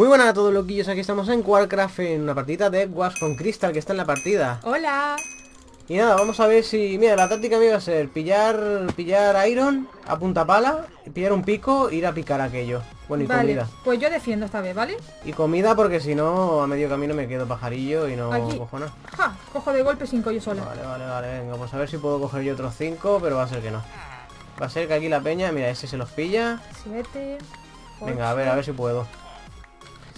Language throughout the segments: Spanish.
Muy buenas a todos loquillos, aquí estamos en Warcraft en una partida de Wasp con Crystal que está en la partida. Hola. Y nada, vamos a ver si... Mira, la táctica mía va a ser pillar pillar Iron a punta pala, pillar un pico, ir a picar aquello. Bueno, y vale, comida. pues yo defiendo esta vez, ¿vale? Y comida porque si no, a medio camino me quedo pajarillo y no Aquí. cojo nada. Ja, cojo de golpe cinco yo sola. Vale, vale, vale, venga, pues a ver si puedo coger yo otros cinco, pero va a ser que no. Va a ser que aquí la peña, mira, ese se los pilla. Siete. Venga, a ver, a ver si puedo.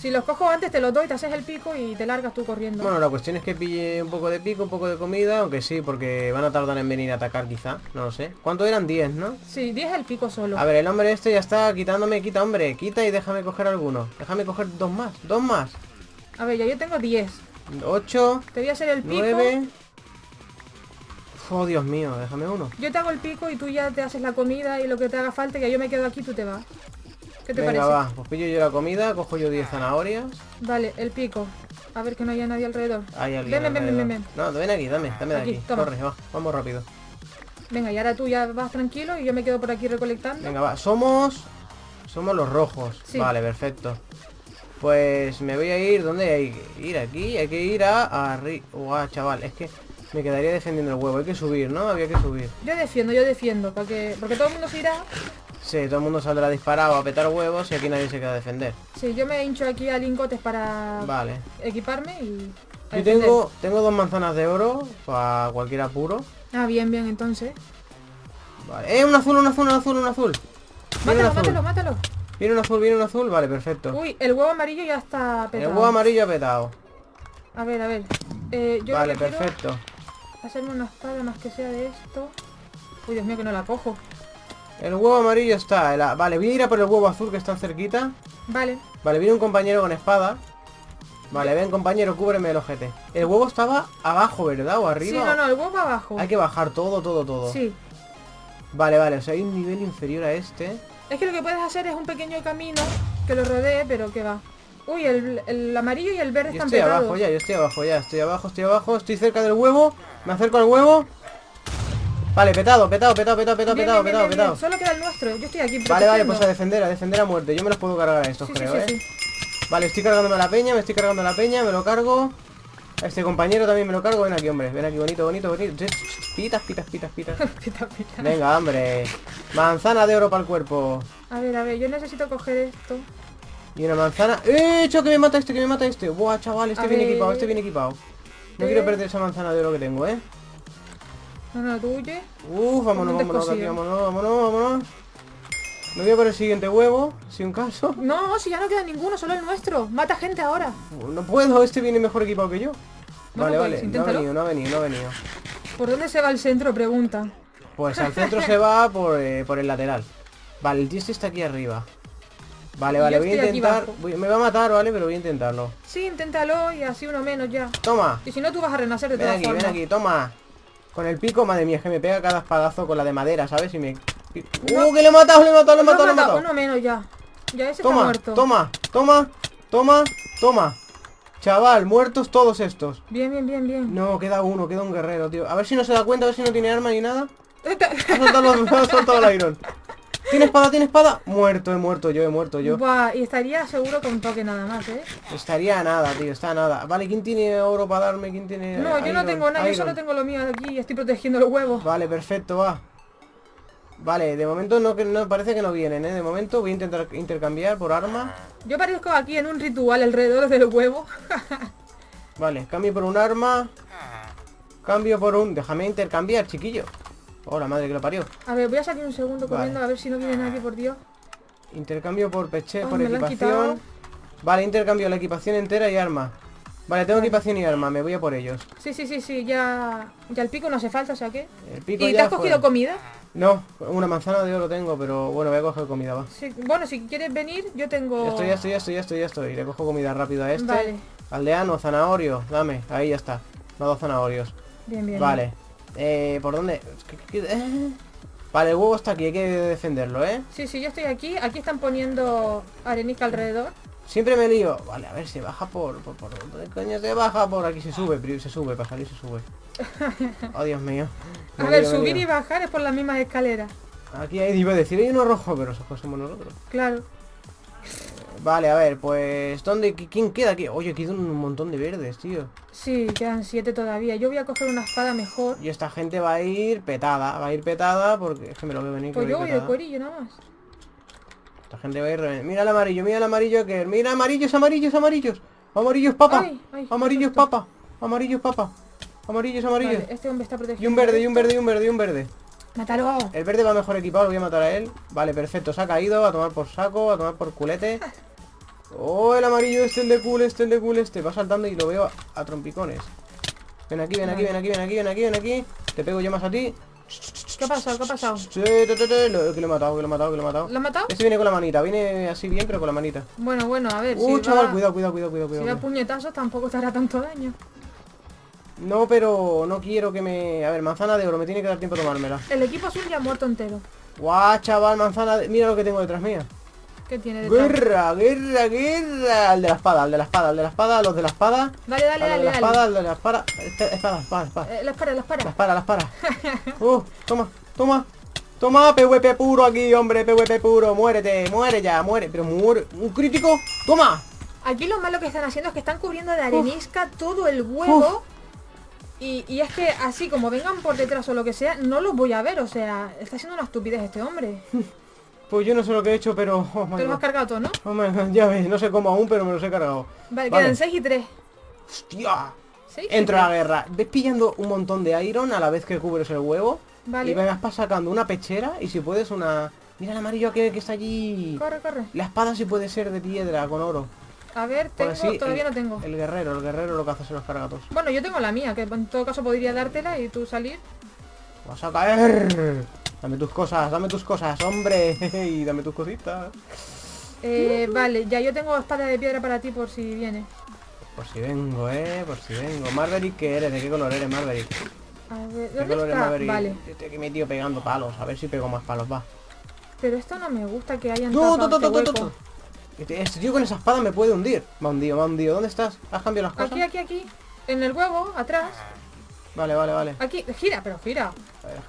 Si los cojo antes te los doy, te haces el pico y te largas tú corriendo. Bueno, la cuestión es que pille un poco de pico, un poco de comida, aunque sí, porque van a tardar en venir a atacar quizá, no lo sé. ¿Cuánto eran? 10, ¿no? Sí, 10 el pico solo. A ver, el hombre este ya está quitándome, quita hombre, quita y déjame coger alguno. Déjame coger dos más, dos más. A ver, ya yo tengo 10. 8, Te voy a hacer el pico. 9... Oh, Dios mío, déjame uno. Yo te hago el pico y tú ya te haces la comida y lo que te haga falta, que yo me quedo aquí, tú te vas. ¿Qué te Venga, parece? va, pues pillo yo la comida, cojo yo 10 zanahorias. Vale, el pico. A ver que no haya nadie alrededor. Hay alguien Ven, ven, ven, ven. No, ven aquí, dame, dame de Aquí, aquí. Corre, va, vamos rápido. Venga, y ahora tú ya vas tranquilo y yo me quedo por aquí recolectando. Venga, va, somos... Somos los rojos. Sí. Vale, perfecto. Pues me voy a ir, ¿dónde hay que ir? Aquí, hay que ir a arriba. Guau, chaval, es que me quedaría defendiendo el huevo. Hay que subir, ¿no? Había que subir. Yo defiendo, yo defiendo, porque, porque todo el mundo se irá. Sí, todo el mundo saldrá disparado a petar huevos y aquí nadie se queda a defender. Sí, yo me hincho aquí a lingotes para Vale. equiparme y... Yo tengo, tengo dos manzanas de oro para cualquier apuro. Ah, bien, bien, entonces. Vale. ¡Eh, un azul, un azul, un azul, un azul! Mátalo, azul. mátalo, mátalo. Viene un azul, viene un azul. Vale, perfecto. Uy, el huevo amarillo ya está El petado. huevo amarillo ha petado. A ver, a ver. Eh, yo Vale, perfecto. hacerme una espada más que sea de esto. Uy, Dios mío, que no la cojo. El huevo amarillo está. el a- Vale, voy a ir a por el huevo azul que está cerquita. Vale. Vale, viene un compañero con espada. Vale, ven compañero, cúbreme el ojete. El huevo estaba abajo, ¿verdad? ¿O arriba? Sí, no, no, el huevo va abajo. Hay que bajar todo, todo, todo. Sí. Vale, vale, o sea, hay un nivel inferior a este. Es que lo que puedes hacer es un pequeño camino que lo rodee, pero que va. Uy, el, el amarillo y el verde Yo están estoy abajo ya, yo estoy abajo ya, estoy abajo, estoy abajo, estoy cerca del huevo. Me acerco al huevo. Vale, petado, petado, petado, petado, petado, Bien, petado, bien, petado, bien, petado. bien. Solo queda el nuestro. Yo estoy aquí. Vale, vale, pues a defender, a defender a muerte. Yo me los puedo cargar a estos, Sí, creo, sí, ¿eh? Vale, estoy cargándome la peña, me estoy cargando la peña, me lo cargo. A este compañero también me lo cargo. Ven aquí, hombre. Ven aquí, bonito, bonito, bonito. Pitas, pitas, pitas, pitas. Pita, pita. Venga, hombre. Manzana de oro para el cuerpo. A ver, a ver, yo necesito coger esto. Y una manzana. ¡Eh, hecho que me mata este, que me mata este! Buah, chaval, este A viene ver. equipado, este viene equipado. No Eh. quiero perder esa manzana de oro que tengo, ¿eh? No, no, tú. Uf, vámonos, vámonos, aquí, vámonos, vámonos, vámonos. Me voy a por el siguiente huevo, si un caso. No, si ya no queda ninguno, solo el nuestro. Mata gente ahora. No puedo, este viene mejor equipado que yo. Bueno, vale, vale, no ha venido, no ha venido, no ha venido. ¿Por dónde se va el centro? Pregunta. Pues al centro se va por, eh, por el lateral. Vale, el tío este está aquí arriba. Vale, vale, voy a intentar... voy- me va a matar, vale, pero voy a intentarlo. Sí, inténtalo y así uno menos ya. Toma, Y si no, tú vas a renacer de ven todas aquí, ven aquí, toma. Con el pico, madre mía, es que me pega cada espadazo con la de madera, ¿sabes? Y me... No. ¡Uh, que le he matado, le he matado, le he matado, le he mata- matado! Uno menos ya. Ya ese está Toma, muerto. toma, toma, toma, toma. Chaval, muertos todos estos. Bien, bien, bien, bien. No, queda uno, queda un guerrero, tío. A ver si no se da cuenta, a ver si no tiene arma ni nada. Está- Ha soltado, los- ha soltado el iron. ¿Tiene espada? ¿Tiene espada? Muerto, he muerto yo, he muerto yo. Buah, y estaría seguro con toque nada más, ¿eh? Estaría a nada, tío, está a nada. Vale, ¿quién tiene oro para darme? ¿Quién tiene No, yo no tengo nada, yo solo tengo lo mío aquí y estoy protegiendo los huevos. Vale, perfecto, va. Vale, de momento no, que no parece que no vienen, ¿eh? De momento voy a intentar intercambiar por arma. Yo parezco aquí en un ritual alrededor del huevo. Vale, cambio por un arma. Cambio por un... Déjame intercambiar, chiquillo. Oh, la madre que lo parió. A ver, voy a salir un segundo Vale. corriendo a ver si no viene nadie, por Dios. Intercambio por peche, Ay, por equipación. Vale, intercambio la equipación entera y arma. Vale, tengo equipación y arma, me voy a por ellos. Sí, sí, sí, sí, ya... Ya el pico no hace falta, o sea que... El pico ¿Y te has cogido fuera. comida? No, una manzana de oro tengo, pero bueno, voy a coger comida, va. Sí, bueno, si quieres venir, yo tengo... Ya estoy, ya estoy, ya estoy, ya estoy, ya estoy. Le cojo comida rápido a este. Vale. Aldeano, zanahorio, dame, ahí ya está. Ha dado zanahorios. Bien, bien. Vale. Eh, ¿por dónde? Eh. Vale, el huevo está aquí, hay que defenderlo, ¿eh? Sí, sí, yo estoy aquí. Aquí están poniendo arenica alrededor. Siempre me lío. Vale, a ver, se baja por... por, por ¿Dónde coño se baja? Por aquí se sube, se sube, para salir se sube. Oh, Dios mío. A ver, lío, subir y bajar es por las mismas escaleras. Aquí hay, iba a decir, hay uno rojo, pero esos somos nosotros. Claro. Vale, a ver, pues... ¿Dónde? qui- ¿Quién queda aquí? Oye, quedan un montón de verdes, tío. Sí, quedan siete todavía. Yo voy a coger una espada mejor. Y esta gente va a ir petada. Va a ir petada porque... Es que me lo veo venir. Pues yo voy de corillo nada más. Esta gente va a ir... Mira el amarillo, mira el amarillo que... Mira amarillos, amarillos, amarillos. Amarillos, papa. Ay, ay, qué amarillos, papa. Amarillos, papa. Amarillos, amarillos. Vale, este hombre está protegido. Y un verde, y un verde, y un verde, y un verde. ¡Mátalo! El verde va mejor equipado, lo voy a matar a él. Vale, perfecto, se ha caído, a tomar por saco, a tomar por culete. Oh, el amarillo este, el de cool, este, el de cool, este. Va saltando y lo veo a, a trompicones. Ven aquí, ven aquí, ven aquí, ven aquí, ven aquí, ven aquí. Te pego yo más a ti. ¿Qué ha pasado? ¿Qué ha pasado? Sí, te, te, te, lo- que lo he matado, que lo he matado, que lo he matado. ¿Lo has matado? Este viene con la manita, viene así bien, pero con la manita. Bueno, bueno, a ver. Uh, si chaval, va, cuidado, cuidado, cuidado, cuidado, Si cuidado. da puñetazos tampoco te hará tanto daño. No, pero no quiero que me... A ver, manzana de oro, me tiene que dar tiempo a tomármela. El equipo azul ya ha muerto entero. Guau, chaval, manzana de... Mira lo que tengo detrás mía. ¿Qué tiene detrás? Guerra, guerra, guerra. El de la espada, el de la espada, el de la espada, los de la espada. Dale, dale, el de dale, la dale. espada, el de la espada. Espada, espada, espada. Eh, la espera, la La espera. espada, la espada. Uh, toma, toma. Toma, PvP puro aquí, hombre, PvP puro. Muérete, muere ya, muere. Pero muere. ¿Un crítico? Toma. Aquí lo malo que están haciendo es que están cubriendo de arenisca todo el huevo. Y, y es que así como vengan por detrás o lo que sea, no los voy a ver. O sea, está haciendo una estupidez este hombre. Pues yo no sé lo que he hecho, pero... Oh, Te los has cargado todo, ¿no? Oh, ya ves, no sé cómo aún, pero me los he cargado. Vale, Vale. quedan 6 y 3. Hostia. 6 Entro a la guerra. Ves pillando un montón de iron a la vez que cubres el huevo. Vale. Y me vas sacando una pechera y si puedes una... Mira el amarillo que, que está allí. Corre, corre. La espada sí puede ser de piedra con oro. A ver, tengo, así todavía el, no tengo. El guerrero, el guerrero lo que hace se los carga todos. Bueno, yo tengo la mía, que en todo caso podría dártela y tú salir. Vas a caer. Dame tus cosas, dame tus cosas, hombre. Y dame tus cositas. Eh, vale, ya yo tengo espada de piedra para ti por si viene. Por si vengo, eh, por si vengo. Marverick, ¿qué eres? ¿De qué color eres, Marverick? A ver, ¿Qué ¿dónde color es está? Maverick? Vale, Estoy aquí metido pegando palos, a ver si pego más palos, va. pero esto no me gusta que hayan No, tapado no, no, este no, no, hueco. no. Este, este tío con esa espada me puede hundir. Ha hundido, ha hundido. ¿Dónde estás? ¿Has cambiado las cosas? Aquí, aquí, aquí. En el huevo, atrás. Vale, vale, vale. Aquí, gira, pero gira.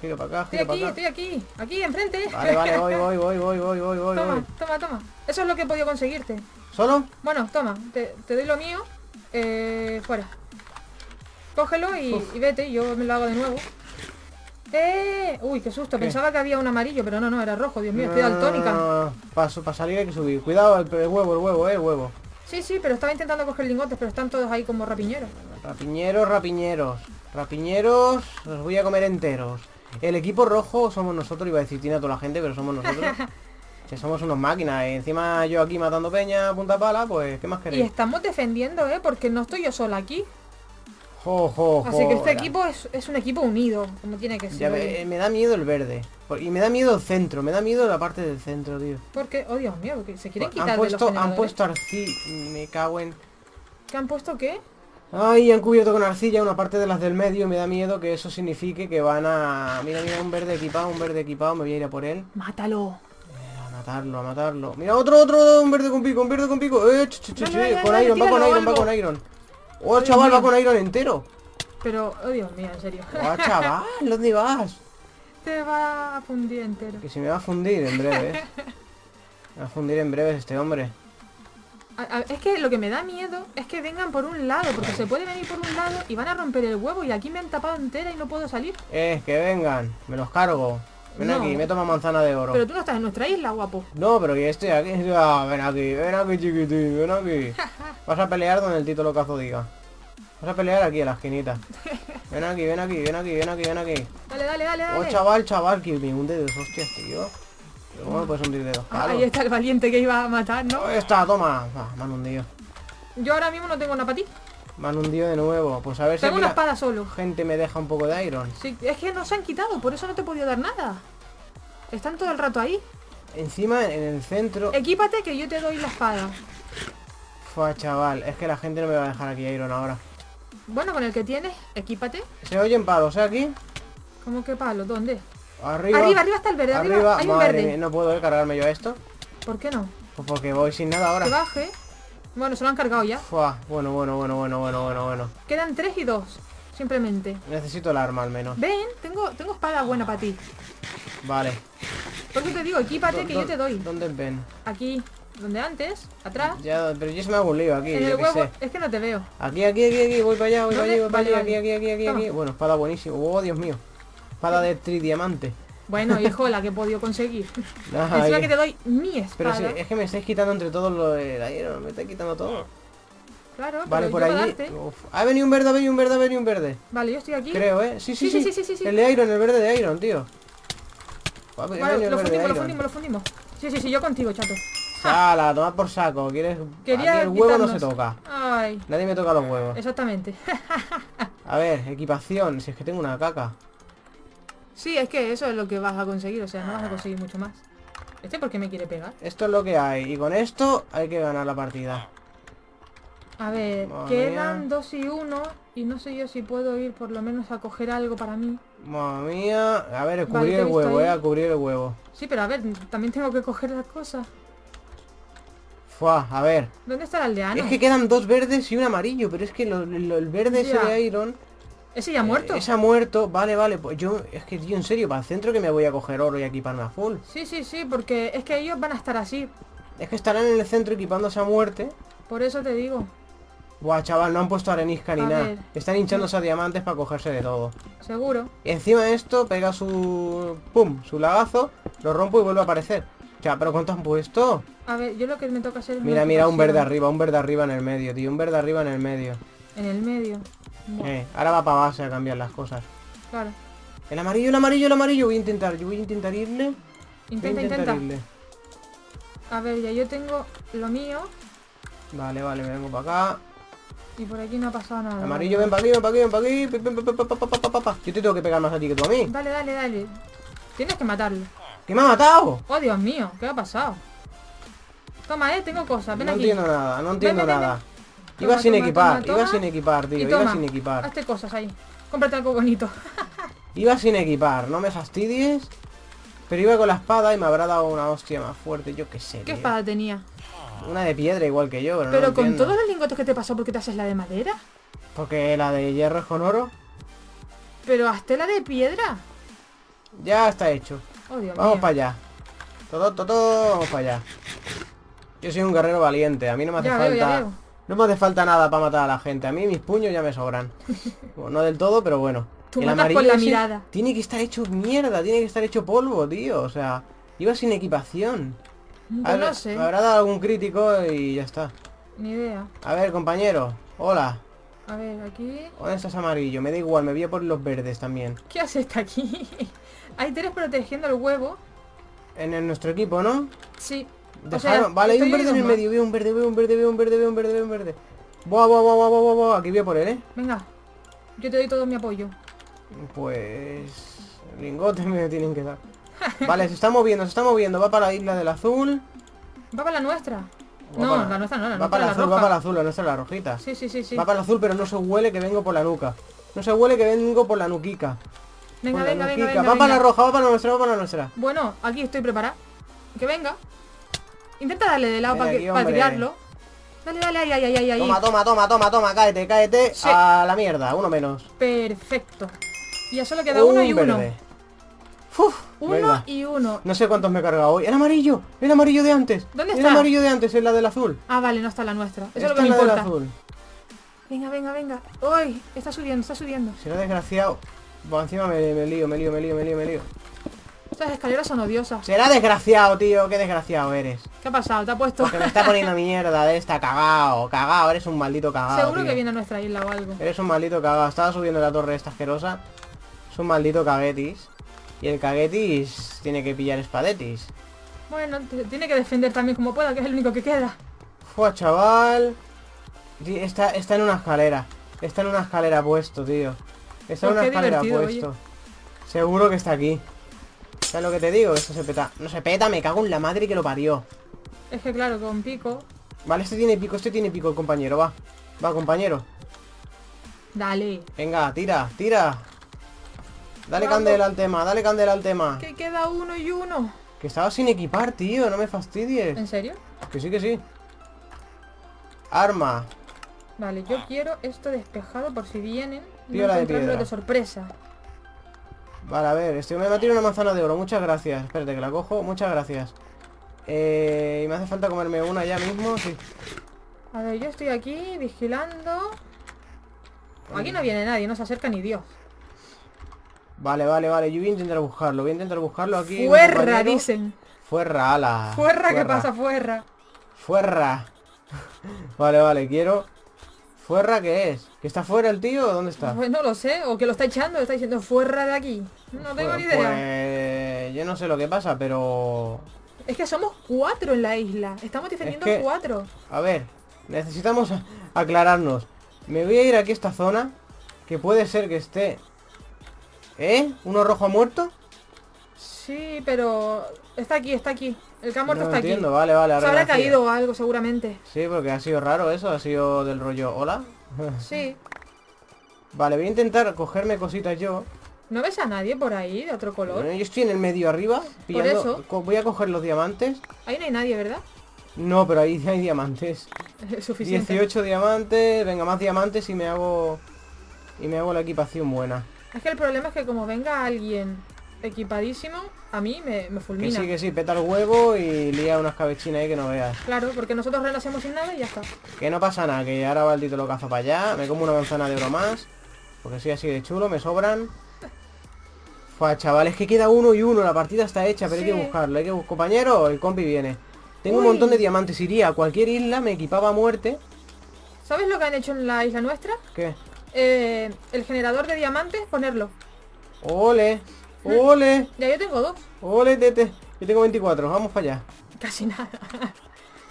Giro para acá, Estoy giro aquí, para acá. estoy aquí. Aquí, enfrente. Vale, vale, voy, voy, voy, voy, voy, voy, voy, Toma, voy. toma, toma. Eso es lo que he podido conseguirte. ¿Solo? Bueno, toma, te, te doy lo mío. Eh, fuera. Cógelo y, y vete, yo me lo hago de nuevo. ¡Eh! Uy, qué susto. ¿Qué? Pensaba que había un amarillo, pero no, no, era rojo. Dios mío, estoy daltónica. Para salir hay que subir. Cuidado, el, el huevo, el huevo, eh, el huevo. Sí, sí, pero estaba intentando coger lingotes, pero están todos ahí como rapiñeros. Rapiñeros, rapiñeros. Rapiñeros, los voy a comer enteros. El equipo rojo somos nosotros, iba a decir tiene a toda la gente, pero somos nosotros. que somos unos máquinas. Y encima yo aquí matando peña a punta pala, pues, ¿qué más Y queréis? estamos defendiendo, ¿eh? Porque no estoy yo sola aquí. Jo, jo, jo, Así que este era. equipo es, es un equipo unido, como tiene que ser. Ya eh, me da miedo el verde. Y me da miedo el centro, me da miedo la parte del centro, tío. Porque, oh Dios mío, porque se quieren quitar han de puesto, los han puesto me cago en... ¿Qué han puesto qué? Ay, han cubierto con arcilla una parte de las del medio y me da miedo que eso signifique que van a... Mira, mira, un verde equipado, un verde equipado, me voy a ir a por él. Mátalo. A matarlo, a matarlo. Mira, otro, otro, un verde con pico, un verde con pico. Eh, ch, dale, con Iron, va con Iron, va con Iron. Oh, Dios chaval, va con Iron entero. Pero, oh Dios mío, en serio. Oh, chaval, ¿dónde vas? Te va a fundir entero. Que se me va a fundir en breve. Me va a fundir en breve este hombre. A- a- es que lo que me da miedo es que vengan por un lado, porque se puede venir por un lado y van a romper el huevo y aquí me han tapado entera y no puedo salir. Eh, que vengan, me los cargo. Ven No. aquí, me toma manzana de oro. Pero tú no estás en nuestra isla, guapo. No, pero que estoy aquí. Ah, ven aquí, ven aquí, chiquitín, ven aquí. Vas a pelear donde el Tito Locazo diga. Vas a pelear aquí, en la esquinita. Ven aquí, ven aquí, ven aquí, ven aquí, ven aquí. Dale, dale, dale, Oh, dale. chaval, chaval, que me hunde de hostias, tío. Pero ¿Cómo me puedes hundir de dos Ah, palos? ahí está el valiente que iba a matar, ¿no? Ahí está, toma. Ah, me han hundido. Yo ahora mismo no tengo nada para ti. Me han hundido de nuevo. Pues a ver si Tengo una espada solo. gente me deja un poco de iron. Sí, es que no se han quitado, por eso no te he podido dar nada. Están todo el rato ahí. Encima, en el centro... Equípate que yo te doy la espada. Fua, chaval, es que la gente no me va a dejar aquí iron ahora. Bueno, con el que tienes, equípate. ¿Se oyen palos, eh, aquí? ¿Cómo que palo? ¿Dónde? Arriba. Arriba, arriba está el verde, arriba, Arriba, hay un madre verde. mía, no puedo cargarme yo a esto. ¿Por qué no? Pues porque voy sin nada ahora. Que baje. Bueno, se lo han cargado ya. Fua, bueno, bueno, bueno, bueno, bueno, bueno, bueno. Quedan tres y dos. Simplemente. Necesito el arma al menos. Ven, tengo, tengo espada buena para ti. Vale. Por eso te digo, equípate que yo te doy. ¿Dónde ven? Aquí. donde antes, atrás. Ya, pero yo se me hago un lío aquí, en el huevo, es que no te veo. Aquí, aquí, aquí, aquí, voy para allá, voy para allá, voy para allá, aquí, aquí, aquí, aquí. Bueno, espada buenísimo. Oh, Dios mío. Espada de tridiamante. Bueno, hijo, la que he podido conseguir. Ajá, Encima ahí. que te doy mi Pero espada. sí, es que me estáis quitando entre todos los ayer, me estáis quitando todo. Claro, Vale, pero por yo voy a allí. darte. Uf, Ha venido un verde, ha venido un verde, ha venido un verde. Vale, yo estoy aquí. Creo, ¿eh? Sí, sí, Sí, sí. sí, sí. El de Iron, el verde de Iron, tío. Vale, lo fundimos, lo fundimos, lo fundimos. Sí, sí, sí, yo contigo, chato. Sala, a tomar por saco. ¿Quieres? Quería el huevo no se toca. Ay, Nadie me toca los huevos. exactamente. A ver, equipación. Si es que tengo una caca. Sí, es que eso es lo que vas a conseguir, o sea, no vas a conseguir mucho más. ¿Este por qué me quiere pegar? Esto es lo que hay. Y con esto hay que ganar la partida. A ver, Madre quedan mía. dos y uno y no sé yo si puedo ir por lo menos a coger algo para mí. Mamma mía. A ver, cubrir el huevo, eh. A cubrir el huevo. Sí, pero a ver, también tengo que coger las cosas. Fua, a ver. ¿Dónde está el aldeano? Es que quedan dos verdes y un amarillo, pero es que lo- lo- el verde Ya. de Iron ¿Ese ya ha muerto? eh, ese ha muerto. Vale, vale. Pues yo, es que yo en serio, para el centro que me voy a coger oro y equiparme a full. Sí, sí, sí, porque es que ellos van a estar así. Es que estarán en el centro equipándose a muerte. Por eso te digo, Buah, chaval, no han puesto arenisca ni A nada. ver. Están hinchándose a diamantes para cogerse de todo. seguro. Y encima de esto pega su... ¡Pum! Su lagazo, lo rompo y vuelve a aparecer. O sea, ¿pero cuánto han puesto? A ver, yo lo que me toca hacer es Mira, mira, un verde arriba, un verde arriba en el medio, tío. Un verde arriba en el medio. En el medio. Eh, ahora va para base a cambiar las cosas. Claro. El amarillo, el amarillo, el amarillo. Voy a intentar, yo voy a intentar irle. A Intenta, intentar intenta. irle. A ver, ya yo tengo lo mío Vale, vale, me vengo para acá. y por aquí no ha pasado nada. Amarillo, ven para aquí, ven para aquí, ven para aquí. Yo te tengo que pegar más a ti que tú a mí. Dale, dale, dale. Tienes que matarlo. ¿Qué me ha matado? Oh, Dios mío, ¿qué ha pasado? Toma, eh, tengo cosas. Ven no aquí. entiendo nada, no entiendo nada. Iba Toma, sin toma, equipar, toma, iba sin equipar, tío, iba sin equipar. Hazte cosas ahí. Cómprate algo bonito. Iba sin equipar, no me fastidies. Pero iba con la espada y me habrá dado una hostia más fuerte, yo qué sé. ¿Qué tío. espada tenía? Una de piedra igual que yo, pero, no Pero con entiendo. todos los lingotes que te pasó, ¿por qué te haces la de madera? Porque la de hierro es con oro. Pero hazte la de piedra. Ya está hecho. Oh, Dios Vamos mío. para allá. Todo, todo, todo, vamos para allá. Yo soy un guerrero valiente, a mí no me hace ya falta... veo. No me hace falta nada para matar a la gente, a mí mis puños ya me sobran. Bueno, no del todo, pero bueno. Tú El matas con amarillo la mirada. Tiene que estar hecho mierda, tiene que estar hecho polvo, tío. O sea, iba sin equipación. A no sé. Habrá dado algún crítico y ya está. Ni idea. A ver, compañero. Hola. A ver, aquí... ¿Dónde estás amarillo? Me da igual, me voy a por los verdes también. ¿Qué haces aquí? Hay tres protegiendo el huevo. En, el- nuestro equipo, ¿no? Sí. O Dejaron... sea, vale, hay un verde en el medio, veo un verde, veo un verde, veo un verde, veo un verde, veo un verde. Buah, buah, buah, buah, buah, buah. Aquí voy a por él, ¿eh? Venga. Yo te doy todo mi apoyo. Pues... Lingotes me tienen que dar. Vale, se está moviendo, se está moviendo. Va para la isla del azul. Va para la nuestra. Va No, para- la nuestra no, la Va para el la azul, va roja. para el azul, la nuestra es la rojita. Sí, sí, sí, sí. Va para el azul, pero no se huele que vengo por la nuca. No se huele que vengo por la nuquica. Venga, por la venga, venga, venga, Va para la roja, va para la nuestra, va para la nuestra. Bueno, aquí estoy preparada. Que venga. Intenta darle de lado Ven para, que- tirarlo. Dale, dale, ay, ay, ay, ay. Toma, toma, toma, toma, toma, cáete, cáete. Sí. A la mierda, uno menos. Perfecto. Y ya solo queda uno y Un uno. verde. Uf, Uno venga. y uno. No sé cuántos me he cargado hoy. El amarillo, el amarillo de antes. ¿Dónde el está? amarillo de antes, es la del azul. Ah, vale, no está la nuestra. Eso es lo que me la del importa. azul. Venga, venga, venga. Uy, está subiendo, está subiendo. Será desgraciado. Buah, encima me, me lío, me lío, me lío, me lío, me lío. Estas escaleras son odiosas. Será desgraciado, tío. Qué desgraciado eres. ¿Qué ha pasado? ¿Te ha puesto? Porque me está poniendo mierda de esta, cagao, cagao, eres un maldito cagao. Seguro tío. que viene a nuestra isla o algo. Eres un maldito cagao. Estaba subiendo la torre esta asquerosa. Es un maldito caguetis. Y el caguetis tiene que pillar espadetis. Bueno, tiene que defender también como pueda, que es el único que queda. Fua, chaval. Está, está en una escalera. Está en una escalera puesto, tío. Está en Pues una escalera puesto. Seguro que está aquí. ¿Sabes lo que te digo? Esto se peta. No se peta, me cago en la madre que lo parió. Es que claro, con pico. Vale, este tiene pico, este tiene pico el compañero, va. Va, compañero. Dale. Venga, tira, tira. Dale Vamos. candela al tema, dale candela al tema. Que queda uno y uno. Que estaba sin equipar, tío, no me ¿En fastidies. serio? Que sí, que sí. Arma. Vale, yo quiero esto despejado por si vienen. No Piola de piedra. de sorpresa. Vale, a ver, este me va a tirar una manzana de oro, muchas gracias. Espérate que la cojo, muchas gracias. Eh, y me hace falta comerme una ya mismo, sí. A ver, yo estoy aquí vigilando. Aquí no viene nadie, no se acerca ni Dios. Vale, vale, vale. Yo voy a intentar buscarlo. Voy a intentar buscarlo aquí. Fuerra, dicen. Fuerra, ala. Fuerra, ¿qué pasa, fuerra? Fuerra. vale, vale, quiero... ¿Fuerra qué es? ¿Que está fuera el tío o dónde está? Pues no lo sé, o que lo está echando, está diciendo fuerra de aquí. No tengo Pues- ni idea. Pues yo no sé lo que pasa, pero... Es que somos cuatro en la isla. Estamos defendiendo que- cuatro. A ver, necesitamos aclararnos. Me voy a ir aquí a esta zona, que puede ser que esté... ¿Eh? ¿Uno rojo ha muerto? Sí, pero está aquí, está aquí. El que ha muerto no está entiendo, aquí. vale, vale. Se habrá caído algo seguramente. Sí, porque ha sido raro eso, ha sido del rollo... ¿Hola? Sí. vale, voy a intentar cogerme cositas yo. ¿No ves a nadie por ahí de otro color? Yo estoy en el medio arriba, pillando... eso. co- Voy a coger los diamantes. Ahí no hay nadie, ¿verdad? No, pero ahí hay diamantes. Es suficiente. 18 diamantes, venga, más diamantes y me hago... Y me hago la equipación buena. Es que el problema es que como venga alguien equipadísimo, a mí me, me Que fulmina. sí, que sí, peta el huevo y lía unas cabechinas ahí que no veas. Claro, porque nosotros renacemos sin nada y ya está. Que no pasa nada, que ahora tito lo cazo para allá, me como una manzana de oro más, porque soy así de chulo, me sobran. Fua, chaval, es que queda uno y uno, la partida está hecha, pero hay que buscarlo, hay que buscar. Compañero, el compi viene. Tengo un montón de diamantes, iría a cualquier isla, me equipaba a muerte. ¿Sabes lo que han hecho en la isla nuestra? ¿Qué? Eh, el generador de diamantes, ponerlo. Ole, ole, Ya yo tengo dos. ole, tete. Yo tengo 24, vamos para allá. Casi nada.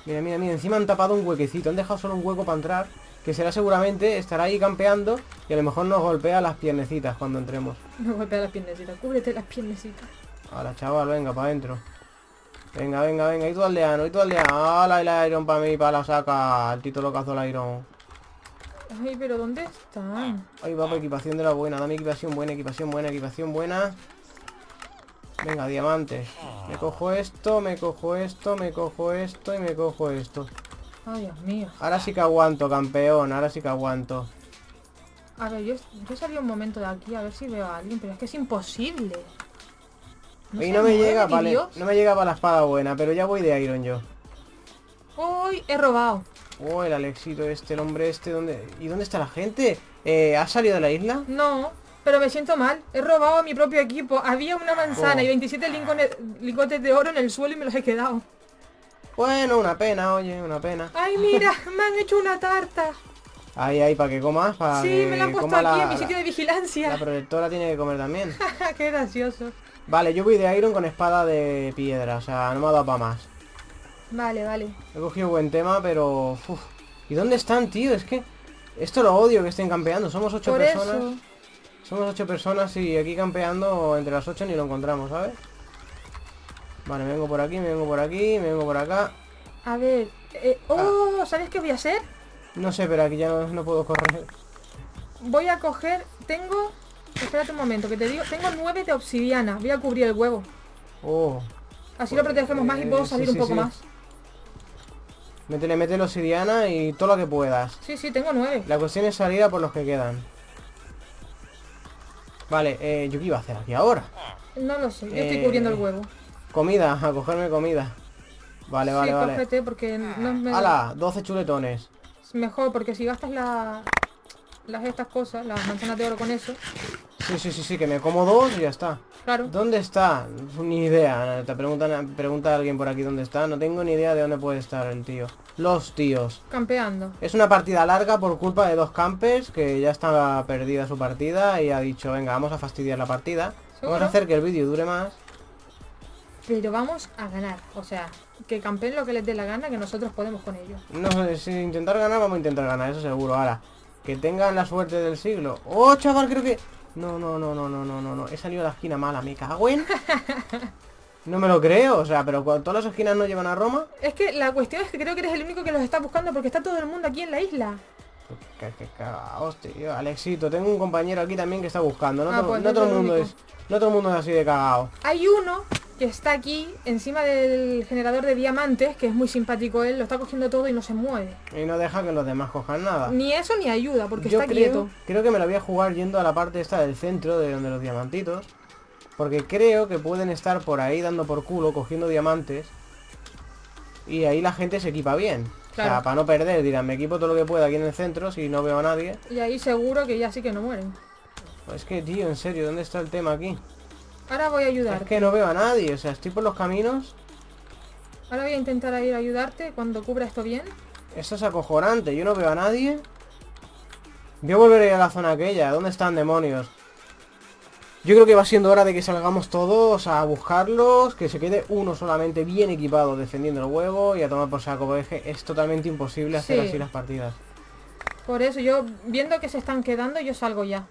Mira, mira, mira, encima han tapado un huequecito, han dejado solo un hueco para entrar, que será seguramente, estará ahí campeando y a lo mejor nos golpea las piernecitas cuando entremos. Me golpea las piernecitas. Cúbrete las piernecitas. Ahora, chaval, venga, para adentro. Venga, venga, venga, y tú aldeano, y tú aldeano. ¡Hala, el Iron para mí, para la saca! El tito lo cazó el Iron. Ay, pero ¿dónde están? Ahí va, para equipación de la buena. Dame equipación buena, equipación buena, equipación buena. Venga, diamantes. Me cojo esto, me cojo esto, me cojo esto y me cojo esto. Ay, Dios mío. Ahora sí que aguanto, campeón, ahora sí que aguanto. A ver, yo, yo salí un momento de aquí a ver si veo a alguien, pero es que es imposible. y no me mueve llega, vale, no me llega para la espada buena, pero ya voy de Iron yo. Uy, he robado. Oh, el Alexito este, el hombre este, ¿dónde? ¿Y dónde está la gente? Eh, ¿Ha salido de la isla? No, pero me siento mal. He robado a mi propio equipo. Había una manzana Oh. y 27 lingones- lingotes de oro en el suelo y me los he quedado. Bueno, una pena, oye, una pena. Ay, mira, me han hecho una tarta. Ahí, ahí, para que comas, para Sí, que me la han puesto aquí la, en mi sitio de la vigilancia. protectora tiene que comer también. Qué gracioso. Vale, yo voy de Iron con espada de piedra, o sea, no me ha dado para más. Vale, vale. He cogido buen tema, pero... uf. ¿Y dónde están, tío? Es que... Esto lo odio que estén campeando. Somos ocho Por personas. eso. Somos ocho personas y aquí campeando entre las ocho ni lo encontramos, ¿sabes? Vale, me vengo por aquí, me vengo por aquí, me vengo por acá. A ver. eh, oh, ¿sabes qué voy a hacer? No sé, pero aquí ya no, no puedo correr. Voy a coger... Tengo... Espérate un momento, que te digo... Tengo nueve de obsidiana. Voy a cubrir el huevo. Oh. Así lo protegemos más y puedo Eh, sí, salir sí, un poco sí. más. Métele, métele obsidiana y todo lo que puedas. Sí, sí, tengo nueve. La cuestión es salir a por los que quedan. Vale, eh, ¿yo qué iba a hacer aquí ahora? No lo sé, yo estoy Eh, cubriendo el huevo. Comida, a cogerme comida. Vale, vale, sí, vale. porque no me- ¡Hala! 12 chuletones. es mejor porque si gastas la, las estas cosas, las manzanas de oro con eso, Sí, sí, sí, sí, que me como dos y ya está. claro. ¿Dónde está? Ni idea. Te preguntan, pregunta a alguien por aquí dónde está. No tengo ni idea de dónde puede estar el tío. Los tíos. Campeando. Es una partida larga por culpa de dos campers que ya estaba perdida su partida y ha dicho, venga, vamos a fastidiar la partida. Vamos a hacer que el vídeo dure más. Pero vamos a ganar. O sea, que campeen lo que les dé la gana, que nosotros podemos con ellos. No sé, si intentar ganar, vamos a intentar ganar, eso seguro. Ahora, que tengan la suerte del siglo. ¡Oh, chaval, creo que... No, no, no, no, no, no, no, no. He salido a la esquina mala, me cago en... No me lo creo, o sea, pero cuando todas las esquinas no llevan a Roma... Es que la cuestión es que creo que eres el único que los está buscando porque está todo el mundo aquí en la isla. Qué, qué cagaos, tío. Alexito, tengo un compañero aquí también que está buscando. No, Ah, todo, pues no no todo el mundo único. es... No todo el mundo es así de cagao. Hay uno que está aquí encima del generador de diamantes, que es muy simpático él, lo está cogiendo todo y no se mueve. Y no deja que los demás cojan nada. Ni eso ni ayuda, porque Yo está creo, quieto. creo que me lo voy a jugar yendo a la parte esta del centro, de donde los diamantitos. Porque creo que pueden estar por ahí dando por culo, cogiendo diamantes. y ahí la gente se equipa bien. O sea, para no perder, dirán, me equipo todo lo que pueda aquí en el centro si no veo a nadie. Y ahí seguro que ya sí que no mueren. Pues es que, tío, en serio, ¿dónde está el tema aquí? Ahora voy a Es ayudar. que no veo a nadie, o sea, estoy por los caminos. Ahora voy a intentar ir a ayudarte cuando cubra esto bien. Esto es acojonante, yo no veo a nadie. Voy a volver a ir a la zona aquella, ¿dónde están demonios? Yo creo que va siendo hora de que salgamos todos a buscarlos, que se quede uno solamente bien equipado defendiendo el huevo y a tomar por saco, porque es que es totalmente imposible hacer Sí. así las partidas. Por eso yo, viendo que se están quedando, yo salgo ya.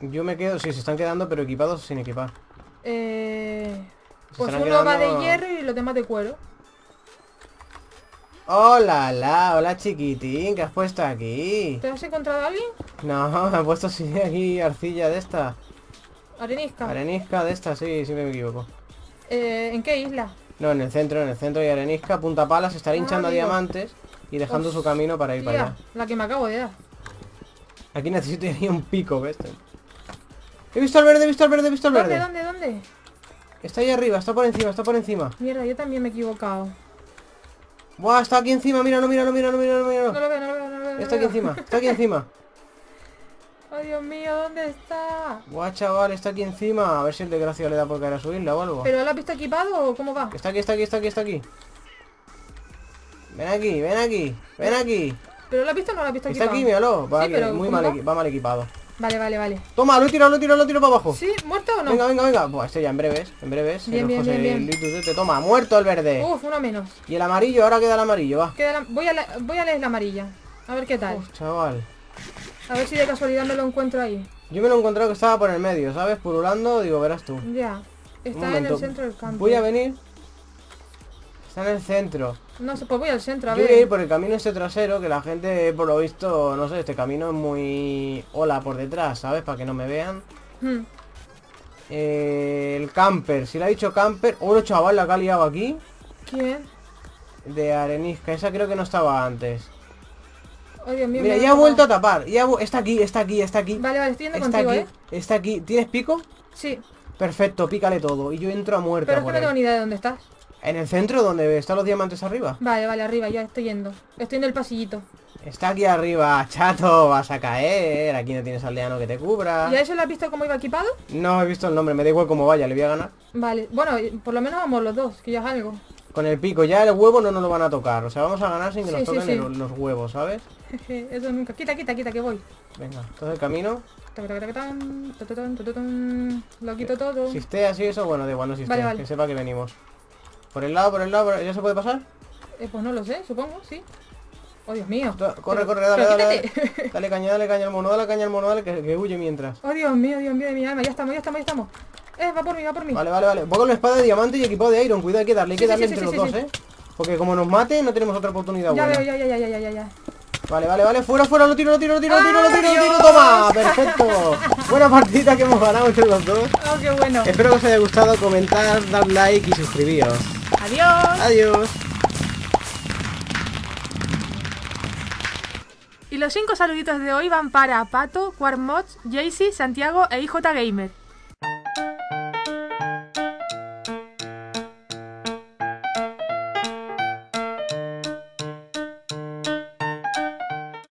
Yo me quedo, sí, se están quedando, pero equipados sin equipar. Eh, pues uno va de hierro y los demás de cuero. Hola, la, hola chiquitín, ¿qué has puesto aquí? ¿Te has encontrado a alguien? No, me ha puesto sí, aquí arcilla de esta. Arenisca. Arenisca de esta, sí, siempre me equivoco. Eh, ¿En qué isla? No, en el centro, en el centro y arenisca, punta pala, se estará Ah, hinchando a diamantes y dejando su camino para ir para allá. la que me acabo de dar. Aquí necesito ir un pico, ¿ves? He visto al verde, he visto al verde, he visto al ¿Dónde, verde. dónde, dónde? Está ahí arriba, está por encima, está por encima. Mierda, yo también me he equivocado. Buah, está aquí encima, míralo, míralo, míralo, míralo, No lo veo, no lo veo, no lo veo. Está aquí encima, está aquí encima. Ay, Dios mío, ¿dónde está? Buah, chaval, está aquí encima. A ver si el desgraciado le da por caer a su isla o algo. ¿Pero lo has visto equipado o cómo va? Está aquí, está aquí, está aquí, está aquí. Ven aquí, ven aquí, ven aquí. ¿Pero visto o no lo has visto Está equipado? aquí, míralo. Va, Sí, pero muy ¿cómo mal, va? mal equipado. Vale, vale, vale. Toma, lo he tirado, lo he tirado, lo he tirado para abajo. ¿Sí? ¿Muerto o no? Venga, venga, venga. Buah, este ya en breves, en breves. Bien, bien, José bien, bien. Toma, muerto el verde. Uf, uno menos. Y el amarillo, ahora queda el amarillo, va. Queda la- Voy, a la- Voy a leer la amarilla. A ver qué tal. Uf, chaval. A ver si de casualidad me lo encuentro ahí. Yo me lo he encontrado que estaba por el medio, ¿sabes? Purulando, digo, verás tú. Ya. Está en el centro del campo. Voy a venir. Está en el centro. No sé, pues voy al centro, a Yo voy a ir ver. por el camino este trasero, que la gente, por lo visto, no sé, este camino es muy... Hola por detrás, ¿sabes? Para que no me vean. Hmm. Eh, el camper, si le ha dicho camper... Oh, chaval, la que ha liado aquí. ¿Quién? De arenisca, esa creo que no estaba antes. Oh, Dios mío. Mira, ya ha vuelto a tapar. Ya está aquí, está aquí, está aquí. Vale, vale, estoy yendo Está contigo, aquí, ¿eh? está aquí. ¿Tienes pico? Sí. Perfecto, pícale todo. Y yo entro a muerte Pero es que no tengo ni idea de dónde estás. En el centro, donde están los diamantes arriba. Vale, vale, arriba, ya estoy yendo. Estoy en el pasillito. Está aquí arriba, chato, vas a caer. Aquí no tienes aldeano que te cubra. ¿Y a eso lo has visto cómo iba equipado? No he visto el nombre, me da igual cómo vaya, le voy a ganar. Vale, bueno, por lo menos vamos los dos, que ya es algo. Con el pico, ya el huevo no nos lo van a tocar. O sea, vamos a ganar sin que Sí, nos sí, toquen sí. el- los huevos, ¿sabes? Eso nunca. Quita, quita, quita, que voy. Venga, entonces el camino. Lo quito todo. Si esté así eso, bueno, da igual, no si Vale, vale. que sepa que venimos. Por el lado, por el lado, por- ¿ya se puede pasar? Eh, pues no lo sé, supongo, sí. Oh, Dios mío. Corre, corre, dale, dale, dale. Dale caña, dale caña al mono, dale caña al mono, dale, que, que huye mientras. Oh, Dios mío, Dios mío de mi alma. Ya estamos, ya estamos, ya estamos. Eh, va por mí, va por mí. Vale, vale, vale. Voy con la espada de diamante y equipado de Iron. Cuidado, hay que darle, hay que sí, darle sí, entre sí, los dos. ¿eh? Porque como nos mate, no tenemos otra oportunidad Ya buena. veo, ya, ya, ya, ya, ya, ya, ya. Vale, vale, vale, fuera, fuera, lo tiro, lo tiro, lo tiro, lo tiro, lo tiro, lo tiro, toma, perfecto. Buena partida que hemos ganado entre los dos. Oh, qué bueno. Espero que os haya gustado, comentar, dar like y suscribiros. Adiós. Adiós. Y los cinco saluditos de hoy van para Pato, Quarmods, Jaycee, Santiago e IJ Gamer.